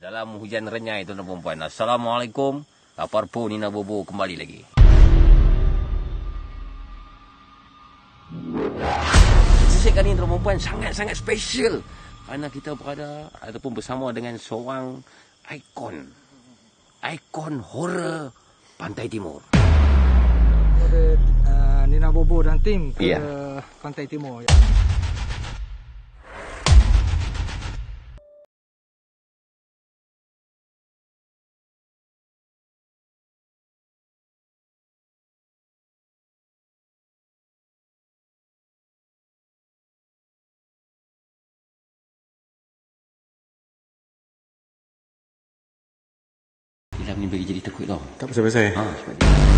Dalam hujan renyai tuan dan perempuan. Assalamualaikum. Lapar pun Nina Bobo kembali lagi. Sesi kali ini tuan dan perempuan sangat-sangat special. Kerana kita berada ataupun bersama dengan seorang ikon. Ikon horror Pantai Timur. Nina Bobo dan tim ke Ya. Pantai Timur. Ilham ni bagi jadi takut tau. Tak pasal-pasal. Ha, sebab dia.